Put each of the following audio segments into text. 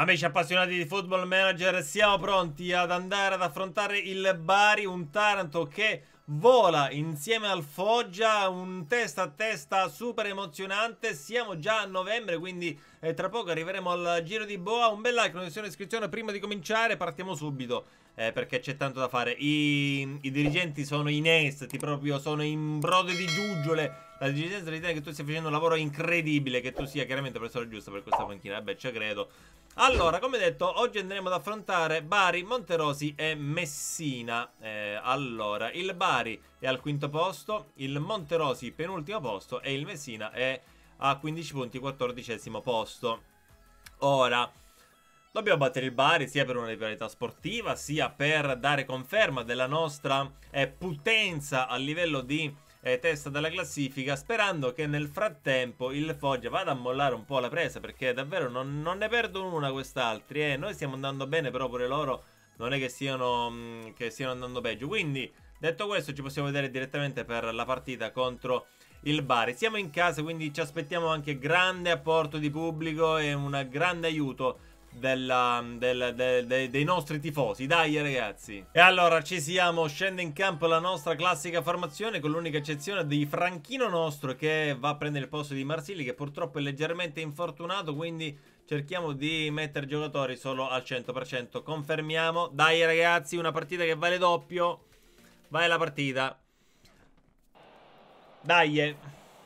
Amici appassionati di Football Manager, siamo pronti ad andare ad affrontare il Bari, un Taranto che vola insieme al Foggia, un testa a testa super emozionante, siamo già a novembre quindi eh, tra poco arriveremo al Giro di Boa, un bel like, una iscrizione prima di cominciare, partiamo subito eh, perché c'è tanto da fare, I, i dirigenti sono inesti, proprio sono in brode di giuggiole, la dirigenza ritiene che tu stia facendo un lavoro incredibile, che tu sia chiaramente persona giusta per questa panchina, vabbè ci credo. Allora, come detto, oggi andremo ad affrontare Bari, Monterosi e Messina. Eh, allora, il Bari è al quinto posto, il Monterosi penultimo posto e il Messina è a 15 punti, quattordicesimo posto. Ora, dobbiamo battere il Bari sia per una rivalità sportiva, sia per dare conferma della nostra eh, potenza a livello di eh, testa della classifica sperando che nel frattempo il Foggia vada a mollare un po' la presa perché davvero non, non ne perdono una quest'altri eh. noi stiamo andando bene però pure loro non è che stiano, mm, che stiano andando peggio quindi detto questo ci possiamo vedere direttamente per la partita contro il Bari siamo in casa quindi ci aspettiamo anche grande apporto di pubblico e un grande aiuto della, del, de, de, dei nostri tifosi. Dai ragazzi. E allora ci siamo, scende in campo la nostra classica formazione con l'unica eccezione di Franchino nostro che va a prendere il posto di Marsili che purtroppo è leggermente infortunato, quindi cerchiamo di mettere giocatori solo al 100%. Confermiamo. Dai ragazzi, una partita che vale doppio. Vai la partita. Dai.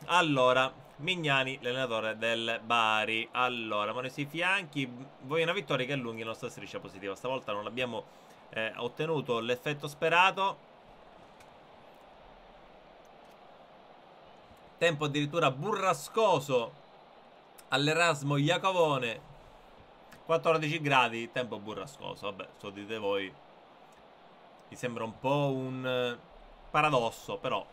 Allora, Mignani, l'allenatore del Bari. Allora, mano sui fianchi. Voglio una vittoria che allunghi la nostra striscia positiva. Stavolta non abbiamo eh, ottenuto l'effetto sperato. Tempo addirittura burrascoso all'Erasmo Iacovone. 14 gradi, tempo burrascoso. Vabbè, so dite voi. Mi sembra un po' un eh, paradosso, però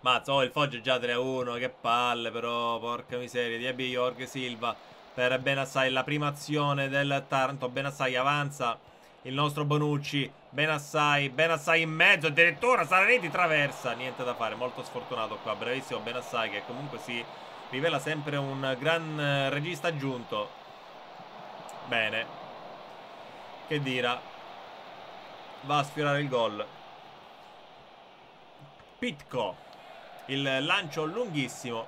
Mazza, oh il Foggia già 3-1, che palle però, porca miseria. Diaby Jorg Silva per Benassai, la prima azione del Taranto. Benassai avanza, il nostro Bonucci, Benassai, Benassai in mezzo, addirittura Saraniti traversa. Niente da fare, molto sfortunato qua, bravissimo Benassai che comunque si rivela sempre un gran eh, regista aggiunto. Bene. Che dira. Va a sfiorare il gol. Pitco. Il lancio lunghissimo.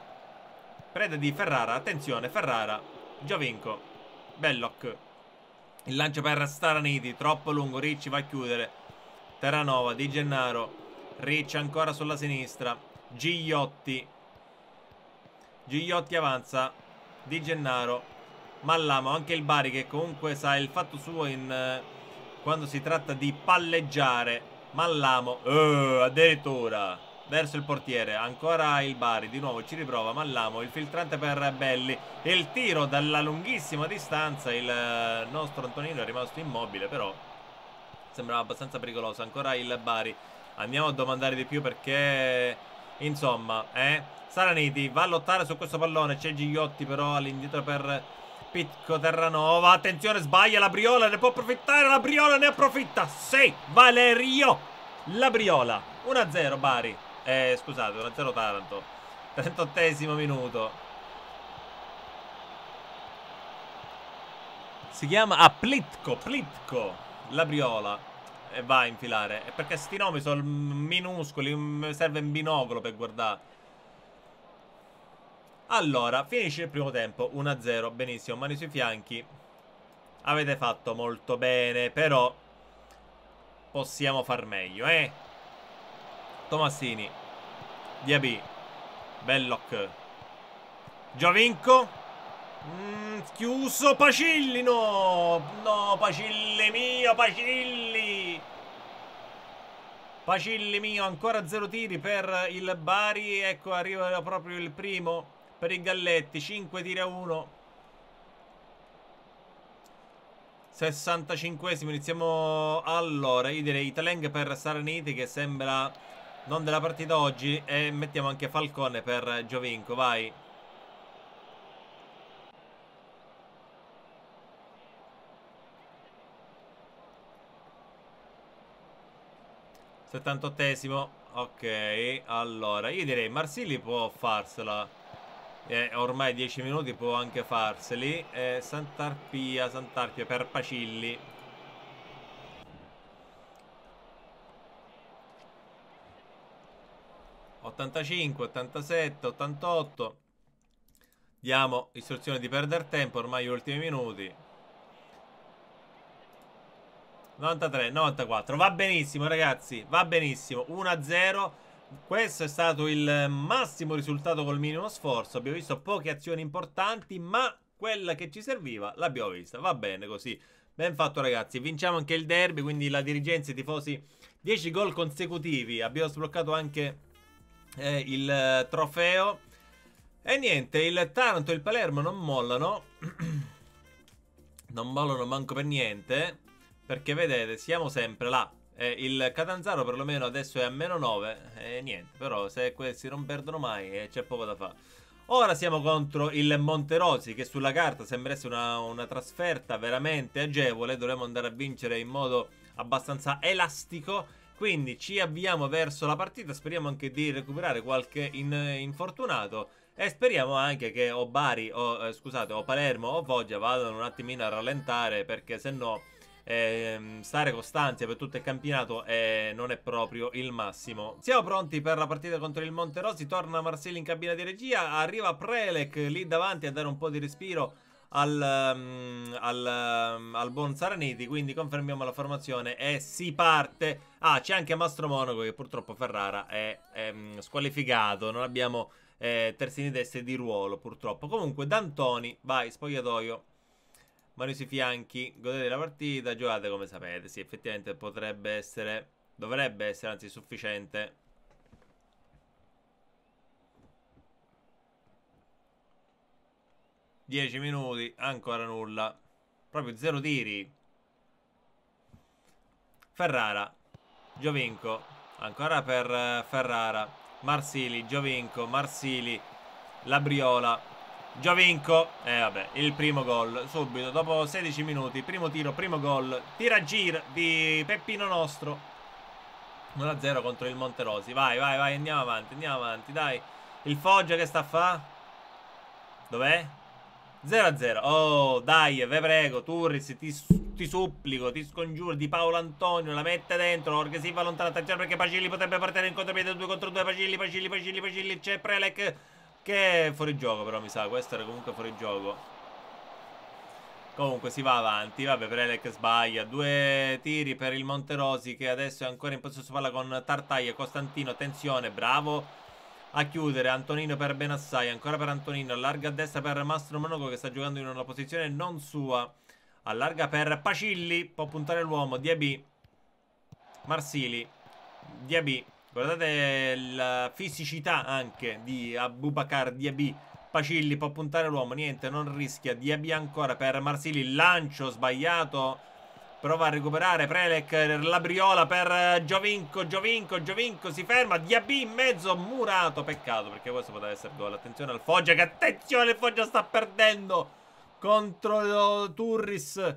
Preda di Ferrara. Attenzione, Ferrara. Giovinco. Belloc. Il lancio per Staraniti. Troppo lungo. Ricci va a chiudere. Terranova. Di Gennaro. Ricci ancora sulla sinistra. Gigliotti. Gigliotti avanza. Di Gennaro. Mallamo. Anche il Bari che comunque sa il fatto suo in... Eh, quando si tratta di palleggiare. Mallamo. Uh, addirittura verso il portiere. Ancora il Bari, di nuovo ci riprova Mallamo, il filtrante per Belli. Il tiro dalla lunghissima distanza, il eh, nostro Antonino è rimasto immobile, però sembrava abbastanza pericoloso. Ancora il Bari. Andiamo a domandare di più perché, insomma, eh? Saraniti va a lottare su questo pallone, c'è Gigliotti però all'indietro per... Pitco Terranova, attenzione sbaglia la Briola, ne può approfittare, la Briola ne approfitta, sì, Valerio, la Briola, 1-0 Bari. Eh, scusate, 1-0 Taranto. 38 minuto. Si chiama... Ah, Plitco, Plitco. La. E va a infilare. E perché sti nomi sono minuscoli, serve un binocolo per guardare. Allora, finisce il primo tempo, 1-0, benissimo, mani sui fianchi. Avete fatto molto bene, però possiamo far meglio, eh? Tomassini. Diaby Belloc. Giovinco. Mm, Chiuso Pacilli No. No Pacilli mio Pacilli. Pacilli mio Ancora zero tiri per il Bari. Ecco arriva proprio il primo Per i Galletti. 5 tiri a 1 65esimo iniziamo allora io direi Taleng per Saraniti che sembra non della partita oggi e mettiamo anche Falcone per Giovinco, vai. Settantottesimo Ok, allora io direi Marsili può farsela eh, ormai 10 minuti può anche farseli. Eh, Sant'Arpia, Sant'Arpia per Pacilli. ...85, 87, 88... ...diamo istruzione di perdere tempo... ...ormai gli ultimi minuti... 93, 94. Va benissimo, ragazzi. Va benissimo. 1-0. Questo è stato il massimo risultato col minimo sforzo. Abbiamo visto poche azioni importanti, ma quella che ci serviva l'abbiamo vista. Va bene così. Ben fatto, ragazzi. Vinciamo anche il derby, quindi la dirigenza, i tifosi. 10 gol consecutivi. Abbiamo sbloccato anche eh, il eh, trofeo. E niente, il Taranto e il Palermo non mollano. non mollano manco per niente. Perché vedete, siamo sempre là. Eh, il Catanzaro perlomeno adesso è a meno 9. E eh, niente, però se questi non perdono mai eh, c'è poco da fare. Ora siamo contro il Monterosi che sulla carta sembra essere una, una trasferta veramente agevole. Dovremmo andare a vincere in modo abbastanza elastico. Quindi ci avviamo verso la partita. Speriamo anche di recuperare qualche in, infortunato. E speriamo anche che o Bari, o eh, scusate, o Palermo o Foggia vadano un attimino a rallentare. Perché se no eh, stare costanti per tutto il campionato eh, non è proprio il massimo. Siamo pronti per la partita contro il Monterosi, torna Marcelli in cabina di regia, arriva Prelec lì davanti a dare un po' di respiro al, um, al, um, al buon Saraniti, quindi confermiamo la formazione e si parte. Ah, c'è anche Mastro Monaco che purtroppo Ferrara è, è um, squalificato, non abbiamo eh, terzini destri di ruolo purtroppo. Comunque D'Antoni, vai, spogliatoio mani sui fianchi, godete la partita, giocate come sapete. Sì, effettivamente potrebbe essere, dovrebbe essere anzi sufficiente. Dieci minuti, ancora nulla. Proprio zero tiri. Ferrara, Giovinco, ancora per eh, Ferrara. Marsili, Giovinco, Marsili, Labriola, Giovinco, e eh, vabbè, il primo gol, subito, dopo 16 minuti, primo tiro, primo gol, tira gir di Peppino Nostro. 1-0 contro il Monterosi, vai, vai, vai, andiamo avanti, andiamo avanti, dai. Il Foggia che sta a fa? Dov'è? 0-0, oh, dai, ve prego, Turris, ti, ti, supplico, ti scongiuro, di Paolo Antonio, la mette dentro, Orge si fa lontano, attenzione perché Pacilli potrebbe partire in contropiede 2 contro 2, Pacilli, Pacilli, Pacilli, Pacilli, c'è Prelec che è fuori gioco però mi sa Questo era comunque fuori gioco. Comunque si va avanti Vabbè Prelec sbaglia Due tiri per il Monterosi Che adesso è ancora in possesso palla con Tartaglia Costantino attenzione bravo A chiudere Antonino per Benassai Ancora per Antonino Allarga a destra per Mastro Monaco Che sta giocando in una posizione non sua Allarga per Pacilli Può puntare l'uomo Diaby Marsili Diaby Guardate la fisicità anche di Abubakar Diaby. Pacilli può puntare l'uomo, niente, non rischia. Diaby ancora per Marsili, lancio sbagliato. Prova a recuperare Prelec, Labriola per Giovinco, Giovinco, Giovinco si ferma, Diaby in mezzo, murato, peccato perché questo poteva essere gol. Attenzione al Foggia, che attenzione, il Foggia sta perdendo contro Turris.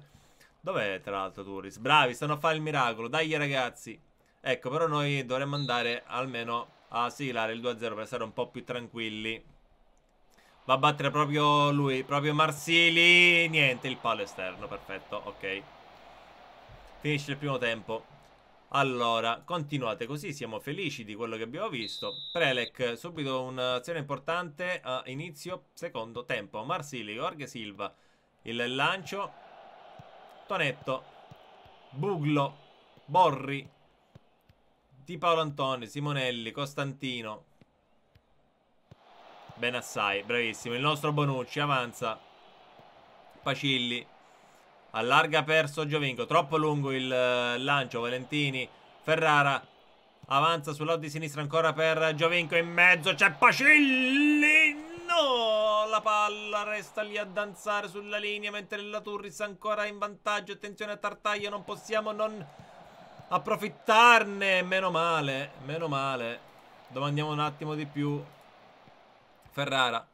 Dov'è tra l'altro Turris? Bravi, stanno a fare il miracolo, dai ragazzi. Ecco, però noi dovremmo andare almeno a siglare il 2-0 per stare un po' più tranquilli. Va a battere proprio lui, proprio Marsili. Niente, il palo esterno, perfetto, ok. Finisce il primo tempo. Allora, continuate così, siamo felici di quello che abbiamo visto. Prelec, subito un'azione importante a inizio secondo tempo. Marsili, Jorge Silva, il lancio. Tonetto, Buglo, Borri, di Paolo Antonio, Simonelli, Costantino. Ben assai, bravissimo. Il nostro Bonucci avanza. Pacilli. Allarga perso Giovinco. Troppo lungo il uh, lancio. Valentini. Ferrara. Avanza sul lato di sinistra ancora per Giovinco. In mezzo c'è Pacilli. No! La palla resta lì a danzare sulla linea. Mentre la Turris ancora in vantaggio. Attenzione a Tartaglia. Non possiamo non approfittarne. Meno male, meno male. Domandiamo un attimo di più. Ferrara.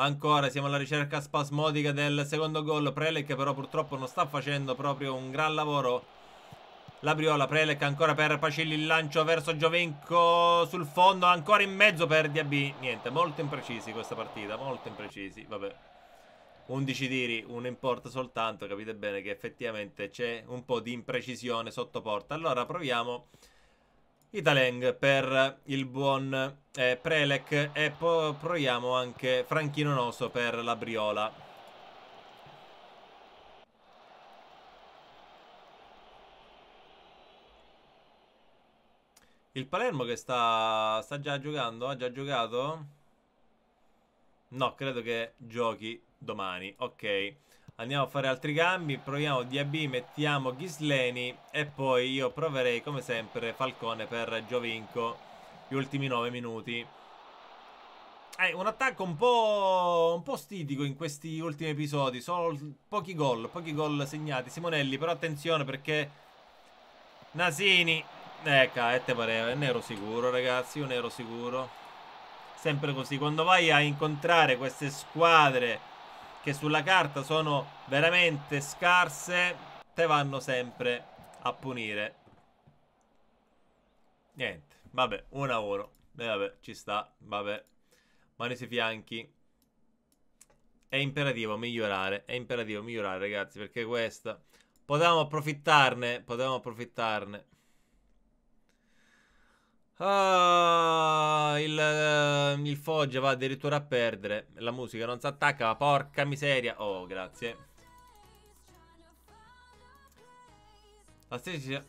Ancora siamo alla ricerca spasmodica del secondo gol. Prele che però purtroppo non sta facendo proprio un gran lavoro La Briola, Prelec ancora per Pacilli, il lancio verso Giovenco sul fondo, ancora in mezzo per Diaby. Niente, molto imprecisi questa partita, molto imprecisi, vabbè. 11 tiri, un import soltanto, capite bene che effettivamente c'è un po' di imprecisione sotto porta. Allora proviamo Italeng per il buon eh, Prelec e poi proviamo anche Franchino Noso per la Briola. Il Palermo che sta, sta già giocando? Ha già giocato? No, credo che giochi domani. Ok. Andiamo a fare altri cambi. Proviamo DAB, mettiamo Ghisleni. E poi io proverei, come sempre, Falcone per Giovinco. Gli ultimi 9 minuti. Eh, un attacco un po', un po' stitico in questi ultimi episodi. Solo pochi gol, pochi gol segnati. Simonelli, però attenzione perché Nasini Ecco, e te pareva, ne ero sicuro ragazzi, io ne ero sicuro. Sempre così, quando vai a incontrare queste squadre che sulla carta sono veramente scarse, te vanno sempre a punire. Niente, vabbè, 1 a 1. E vabbè, ci sta, vabbè. Mani sui fianchi. È imperativo migliorare, è imperativo migliorare ragazzi, perché questa... Potevamo approfittarne, potevamo approfittarne. Ah, il, uh, il Foggia va addirittura a perdere. La musica non si attacca, porca miseria. Oh, grazie. La stessa...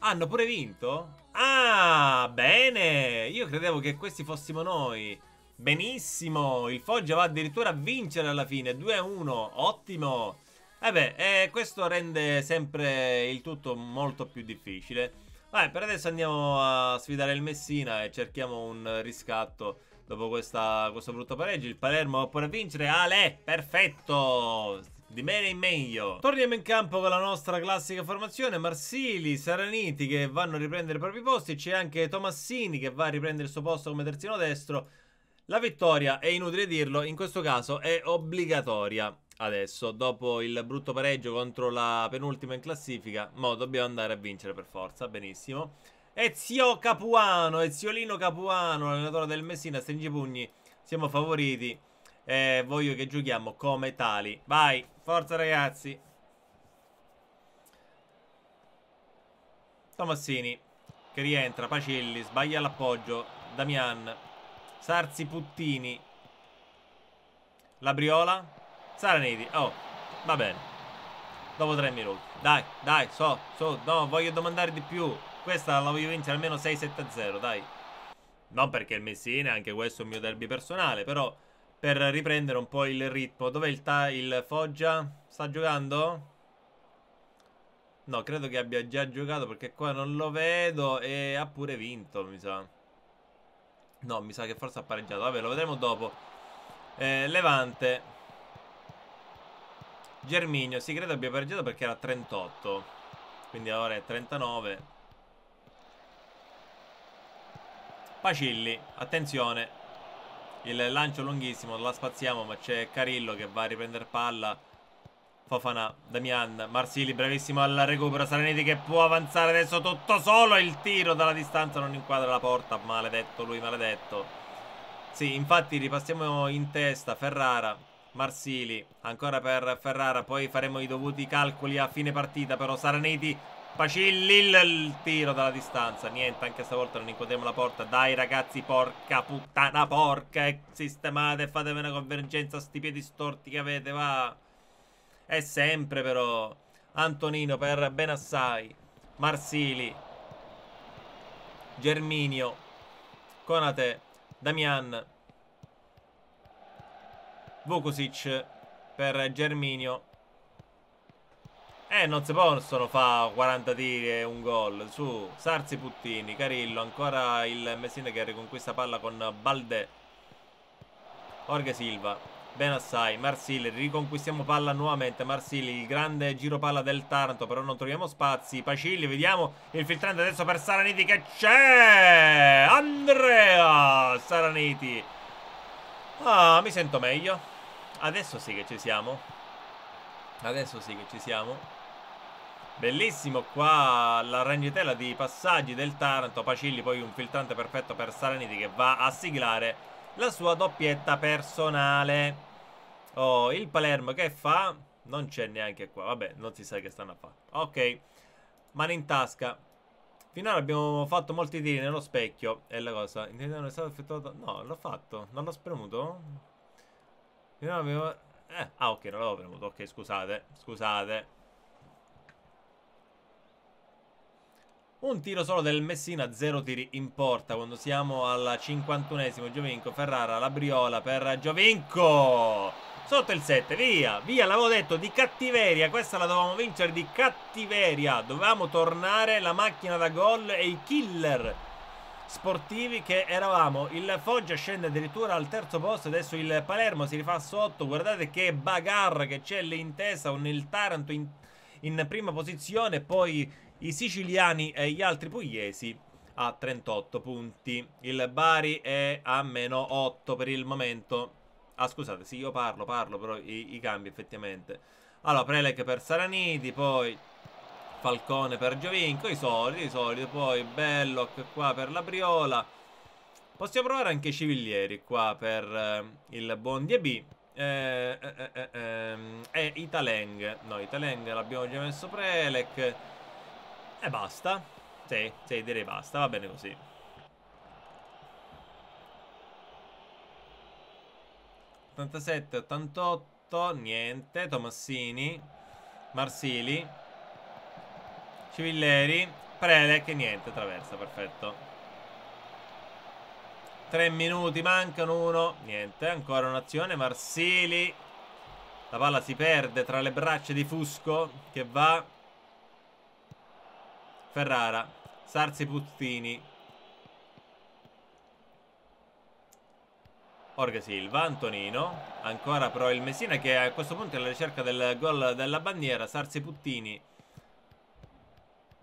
Hanno pure vinto? Ah, bene! Io credevo che questi fossimo noi. Benissimo! Il Foggia va addirittura a vincere alla fine. 2-1. Ottimo! E beh, eh, questo rende sempre il tutto molto più difficile. Vai, per adesso andiamo a sfidare il Messina e cerchiamo un riscatto dopo questa, questo brutto pareggio. Il Palermo può vincere. Ale, perfetto! Di bene in meglio. Torniamo in campo con la nostra classica formazione. Marsili, Saraniti che vanno a riprendere i propri posti. C'è anche Tomassini che va a riprendere il suo posto come terzino destro. La vittoria, è inutile dirlo, in questo caso è obbligatoria adesso, dopo il brutto pareggio contro la penultima in classifica, mo dobbiamo andare a vincere per forza, benissimo. Ezio Capuano, Eziolino Capuano, allenatore del Messina, stringi pugni, siamo favoriti e voglio che giochiamo come tali. Vai, forza ragazzi. Tomassini, che rientra, Pacilli, sbaglia l'appoggio, Damian, Sarzi Puttini, La Briola, Saraniti, oh, va bene. Dopo tre minuti. Dai, dai, so, so, no, voglio domandare di più. Questa la voglio vincere almeno 6-7-0, dai. Non perché il Messina, anche questo è un mio derby personale, però per riprendere un po' il ritmo. Dov'è il, il Foggia? Sta giocando? No, credo che abbia già giocato perché qua non lo vedo e ha pure vinto, mi sa. No, mi sa che forse ha pareggiato. Vabbè, lo vedremo dopo. Eh, Levante. Germinio, sì, credo abbia pareggiato perché era 38. Quindi ora è 39. Pacilli, attenzione. Il lancio lunghissimo, la spaziamo, ma c'è Carillo che va a riprendere palla. Fofana, Damian, Marsili bravissimo al recupero, Saraniti che può avanzare adesso tutto solo, il tiro dalla distanza non inquadra la porta, maledetto lui, maledetto. Sì, infatti ripassiamo in testa, Ferrara, Marsili, ancora per Ferrara, poi faremo i dovuti calcoli a fine partita, però Saraneti, Pacilli, il tiro dalla distanza, niente, anche stavolta non inquadriamo la porta, dai ragazzi, porca puttana, porca, e sistemate, fatevi una convergenza, sti piedi storti che avete, va. E sempre però, Antonino per Benassai, Marsili, Germinio, Conate, Damian, Vukusic per Germinio. Eh, non si possono fare 40 tiri e un gol. Su, Sarzi Puttini, Carillo, ancora il Messina che riconquista palla con Balde. Orge Silva, ben assai. Marsili, riconquistiamo palla nuovamente. Marsili, il grande giro palla del Taranto, però non troviamo spazi. Pacilli, vediamo il filtrante adesso per Saraniti che c'è! Andrea Saraniti. Ah, mi sento meglio. Adesso sì che ci siamo. Adesso sì che ci siamo. Bellissimo qua la ragnatela di passaggi del Taranto. Pacilli poi un filtrante perfetto per Saraniti che va a siglare la sua doppietta personale. Oh, il Palermo che fa? Non c'è neanche qua. Vabbè, non si sa che stanno a fare. Ok, mano in tasca. Finora abbiamo fatto molti tiri nello specchio. E la cosa, non è stato effettuato? No, l'ho fatto. Non l'ho spremuto? Finora abbiamo... Eh, ah ok, non l'avevo premuto. Ok, scusate, scusate. Un tiro solo del Messina, zero tiri in porta quando siamo al 51esimo. Giovinco, Ferrara, la Briola per Giovinco. Sotto il 7, via, via, l'avevo detto, di cattiveria. Questa la dovevamo vincere di cattiveria. Dovevamo tornare la macchina da gol e i killer sportivi che eravamo. Il Foggia scende addirittura al terzo posto. Adesso il Palermo si rifà sotto. Guardate che bagarre che c'è lì in testa con il Taranto in, in prima posizione. Poi i siciliani e gli altri pugliesi a 38 punti. Il Bari è a meno 8 per il momento. Ah, scusate, sì, io parlo, parlo, però i, i cambi effettivamente. Allora, Prelec per Saraniti, poi Falcone per Giovinco, i soliti, i soliti, poi Belloc qua per la Briola. Possiamo provare anche i Civiglieri qua per eh, il buon DB. Eh, eh, eh, eh, ehm, e Italeng. No, Italeng l'abbiamo già messo Prelec. E basta. Sì, sì, direi basta. Va bene così. ...87, 88, niente, Tomassini, Marsili, Civilleri, Prelec, niente, traversa, perfetto. 3 minuti, mancano uno, niente, ancora un'azione, Marsili, la palla si perde tra le braccia di Fusco, che va. Ferrara, Sarsi Puzzini, Orga Silva, Antonino, ancora però il Messina che a questo punto è alla ricerca del gol della bandiera, Sarsi Puttini,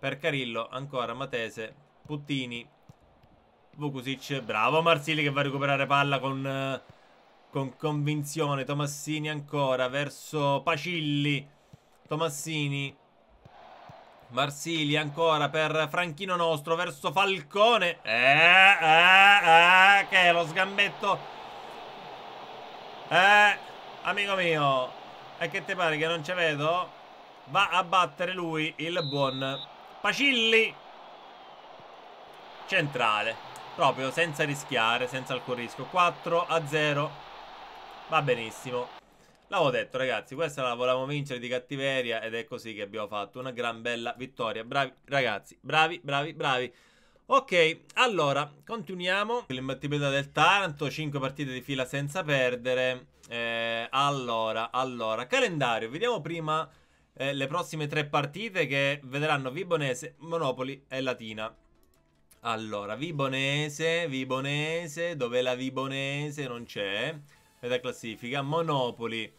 per Carillo, ancora Matese, Puttini, Vukusic, bravo Marsili che va a recuperare palla con, con convinzione, Tomassini ancora verso Pacilli, Tomassini, Marsili ancora per Franchino Nostro verso Falcone. Eh, eh, eh, che è lo sgambetto. Eh, amico mio. E che te pare che non ci vedo? Va a battere lui, il buon Pacilli. Centrale. Proprio senza rischiare, senza alcun rischio. 4 a 0. Va benissimo. L'avevo detto ragazzi, questa la volevamo vincere di cattiveria ed è così che abbiamo fatto una gran bella vittoria. Bravi ragazzi, bravi, bravi, bravi. Ok, allora, continuiamo. L'imbattibilità del Taranto, 5 partite di fila senza perdere. Eh, allora, allora, calendario. Vediamo prima eh, le prossime tre partite che vedranno Vibonese, Monopoli e Latina. Allora, Vibonese, Vibonese, dov'è la Vibonese? Non c'è. Veda classifica. Monopoli.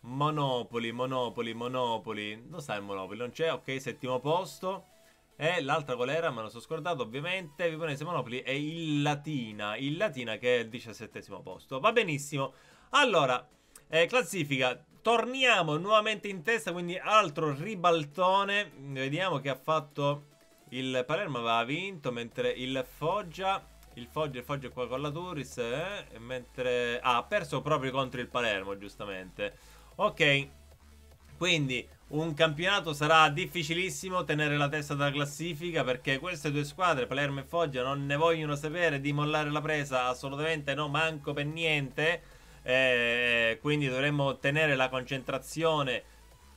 Monopoli, Monopoli, Monopoli. Dove sta il Monopoli? Non c'è? Ok, settimo posto. E l'altra qual era? Me lo sono scordato ovviamente. Viponese Monopoli e il Latina. Il Latina che è il diciassettesimo posto. Va benissimo. Allora, eh, classifica. Torniamo nuovamente in testa, quindi altro ribaltone. Vediamo che ha fatto il Palermo aveva vinto, mentre il Foggia il Foggia, il Foggia qua con la Turis, eh? mentre... Ah, ha perso proprio contro il Palermo, giustamente. Ok, quindi un campionato sarà difficilissimo tenere la testa della classifica perché queste due squadre, Palermo e Foggia, non ne vogliono sapere di mollare la presa, assolutamente no, manco per niente. Eh, quindi dovremmo tenere la concentrazione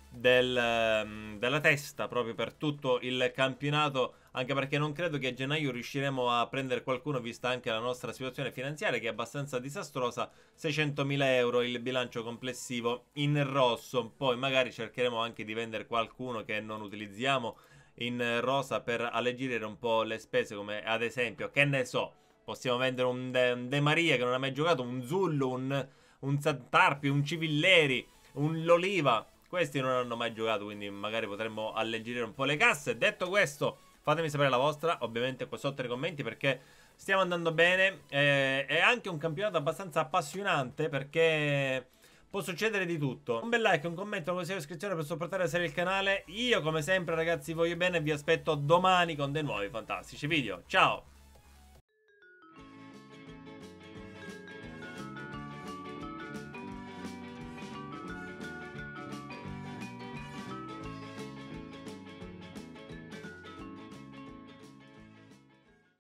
del, mm, della testa proprio per tutto il campionato anche perché non credo che a gennaio riusciremo a prendere qualcuno vista anche la nostra situazione finanziaria che è abbastanza disastrosa 600.000 euro il bilancio complessivo in rosso. Poi magari cercheremo anche di vendere qualcuno che non utilizziamo in rosa per alleggerire un po' le spese come ad esempio che ne so possiamo vendere un De, De Maria che non ha mai giocato un Zullo un, un Santarpi un Civilleri un Loliva questi non hanno mai giocato, quindi magari potremmo alleggerire un po' le casse. Detto questo, fatemi sapere la vostra, ovviamente qua sotto nei commenti, perché stiamo andando bene. Eh, è anche un campionato abbastanza appassionante, perché può succedere di tutto. Un bel like, un commento, una consiglio iscrizione per supportare la serie il canale. Io come sempre ragazzi voglio bene e vi aspetto domani con dei nuovi fantastici video. Ciao!